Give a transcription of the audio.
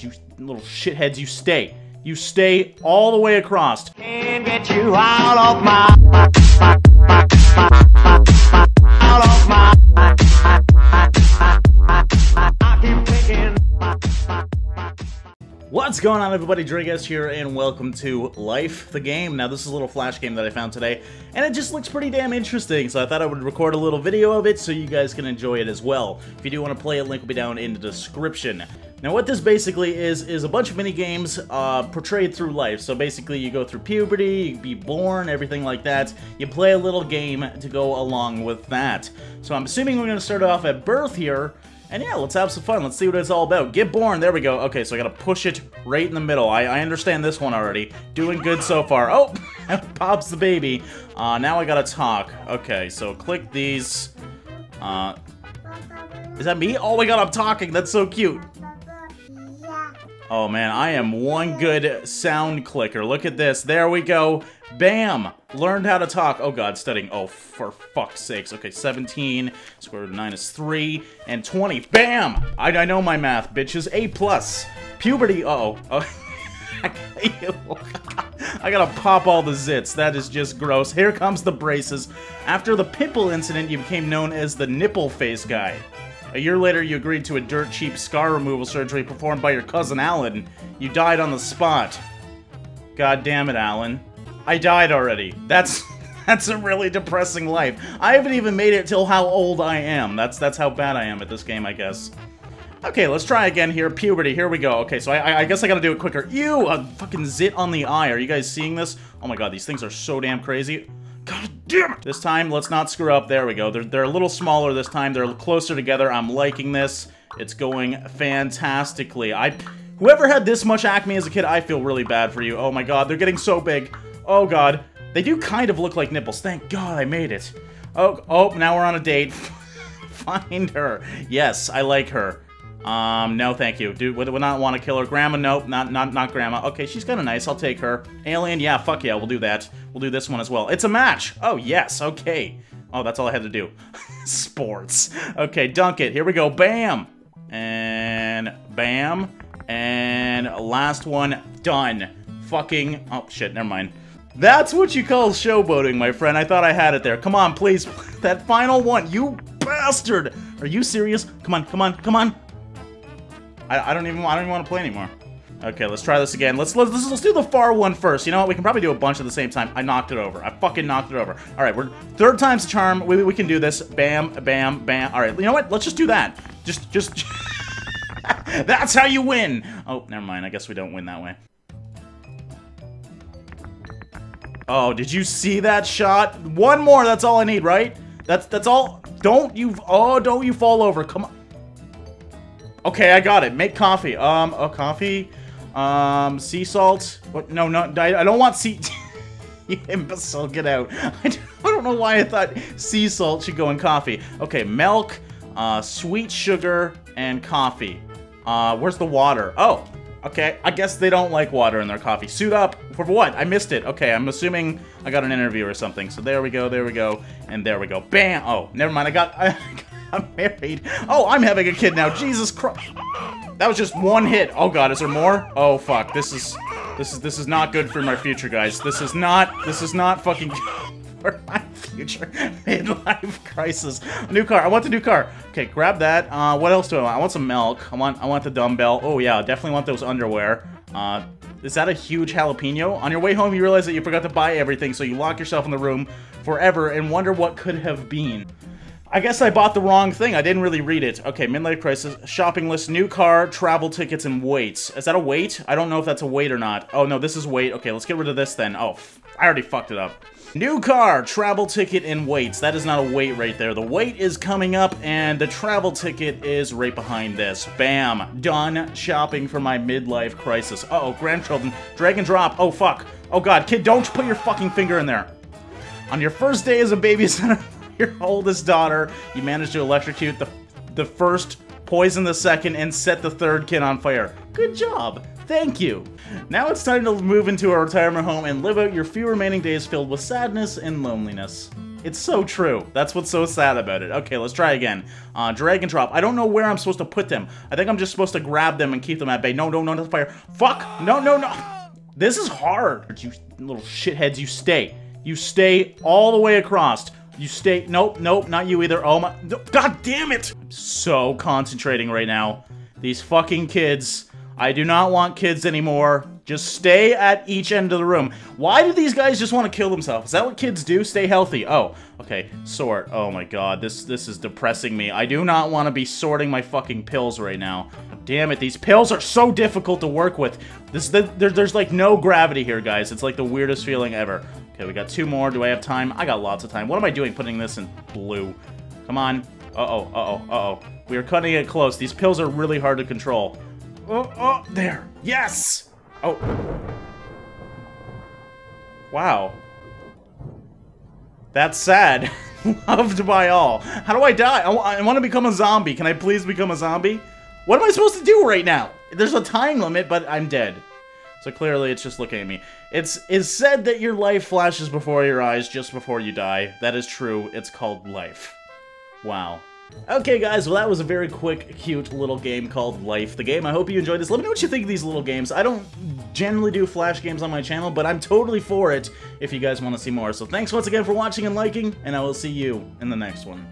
You little shitheads, you stay. You stay all the way across. Can't get you out of my out of my What's going on everybody, Draegast here, and welcome to Life, the game. Now this is a little flash game that I found today, and it just looks pretty damn interesting, so I thought I would record a little video of it so you guys can enjoy it as well. If you do want to play it, link will be down in the description. Now what this basically is, is a bunch of mini games uh, portrayed through life. So basically you go through puberty, you be born, everything like that. You play a little game to go along with that. So I'm assuming we're going to start off at birth here, and yeah, let's have some fun. Let's see what it's all about. Get born. There we go. Okay, so I gotta push it right in the middle. I, I understand this one already. Doing good so far. Oh, pops the baby. Uh, now I gotta talk. Okay, so click these. Uh, is that me? Oh my god, I'm talking. That's so cute. Oh man, I am one good sound clicker. Look at this. There we go. Bam! Learned how to talk. Oh god, studying. Oh, for fuck's sakes. Okay, 17. Square root of 9 is 3. And 20. Bam! I, I know my math, bitches. A plus. Puberty. Uh-oh. Oh. I gotta pop all the zits. That is just gross. Here comes the braces. After the pimple incident, you became known as the nipple face guy. A year later, you agreed to a dirt cheap scar removal surgery performed by your cousin Alan. You died on the spot. God damn it, Alan. I died already. That's that's a really depressing life. I haven't even made it till how old I am. That's that's how bad I am at this game, I guess. Okay, let's try again here. Puberty, here we go. Okay, so I, I guess I gotta do it quicker. Ew, a fucking zit on the eye. Are you guys seeing this? Oh my god, these things are so damn crazy. God damn it! This time, let's not screw up. There we go. They're, they're a little smaller this time. They're closer together. I'm liking this. It's going fantastically. I, Whoever had this much acne as a kid, I feel really bad for you. Oh my god, they're getting so big. Oh god. They do kind of look like nipples. Thank god I made it. Oh, oh, now we're on a date. Find her. Yes, I like her. Um, no, thank you. Dude, would, would not want to kill her. Grandma, nope, not not not grandma. Okay, she's kind of nice. I'll take her. Alien, yeah, fuck yeah, we'll do that. We'll do this one as well. It's a match. Oh yes, okay. Oh, that's all I had to do. Sports. Okay, dunk it. Here we go. Bam, and bam, and last one done. Fucking. Oh shit, never mind. That's what you call showboating, my friend. I thought I had it there. Come on, please. That final one, you bastard. Are you serious? Come on, come on, come on. I, I don't even I don't even want to play anymore. Okay, let's try this again. Let's, let's let's do the far one first. You know what? We can probably do a bunch at the same time. I knocked it over. I fucking knocked it over. All right, we're third time's the charm. We, we can do this. Bam, bam, bam. All right, you know what? Let's just do that. Just just. That's how you win. Oh, never mind. I guess we don't win that way. Oh, did you see that shot? One more. That's all I need, right? That's that's all. Don't you? Oh, don't you fall over? Come on. Okay, I got it. Make coffee. Um, a coffee. Um, sea salt. What? No, no, I, I don't want sea. you imbecile, get out. I don't know why I thought sea salt should go in coffee. Okay, milk, uh, sweet sugar, and coffee. Uh, where's the water? Oh, okay. I guess they don't like water in their coffee. Suit up. For what? I missed it. Okay, I'm assuming I got an interview or something. So there we go, there we go, and there we go. Bam! Oh, never mind. I got... I I'm married. Oh, I'm having a kid now. Jesus Christ. That was just one hit. Oh god, is there more? Oh fuck. This is this is this is not good for my future, guys. This is not this is not fucking for my future midlife crisis. New car. I want the new car. Okay, grab that. Uh, what else do I want? I want some milk. I want I want the dumbbell. Oh yeah, definitely want those underwear. Uh, is that a huge jalapeno? On your way home, you realize that you forgot to buy everything, so you lock yourself in the room forever and wonder what could have been. I guess I bought the wrong thing. I didn't really read it. Okay, midlife crisis, shopping list, new car, travel tickets, and weights. Is that a weight? I don't know if that's a weight or not. Oh, no, this is weight. Okay, let's get rid of this then. Oh, I already fucked it up. New car, travel ticket, and weights. That is not a weight right there. The weight is coming up, and the travel ticket is right behind this. Bam. Done shopping for my midlife crisis. Uh oh grandchildren. Drag and drop. Oh, fuck. Oh, God. Kid, don't put your fucking finger in there. On your first day as a babysitter, your oldest daughter, you managed to electrocute the, the first, poison the second, and set the third kid on fire. Good job. Thank you. Now it's time to move into a retirement home and live out your few remaining days filled with sadness and loneliness. It's so true. That's what's so sad about it. Okay, let's try again. Uh, drag and drop. I don't know where I'm supposed to put them. I think I'm just supposed to grab them and keep them at bay. No, no, no, the fire. Fuck! No, no, no! This is hard. You little shitheads, you stay. You stay all the way across. You stay. Nope, nope, not you either. Oh my. no- God damn it! I'm so concentrating right now. These fucking kids. I do not want kids anymore. Just stay at each end of the room. Why do these guys just want to kill themselves? Is that what kids do? Stay healthy. Oh, okay. Sort. Oh my god, this this is depressing me. I do not want to be sorting my fucking pills right now. Damn it, these pills are so difficult to work with. This the, there, there's like no gravity here, guys. It's like the weirdest feeling ever. Okay, we got two more. Do I have time? I got lots of time. What am I doing putting this in blue? Come on. Uh-oh, uh-oh, uh-oh. We are cutting it close. These pills are really hard to control. Oh, oh, there. Yes! Oh. Wow. That's sad. Loved by all. How do I die? I, want to become a zombie. Can I please become a zombie? What am I supposed to do right now? There's a time limit, but I'm dead. So clearly it's just looking at me. It's is said that your life flashes before your eyes just before you die. That is true. It's called life. Wow. Okay, guys, well, that was a very quick, cute little game called Life. The game, I hope you enjoyed this. Let me know what you think of these little games. I don't generally do Flash games on my channel, but I'm totally for it if you guys want to see more. So thanks once again for watching and liking, and I will see you in the next one.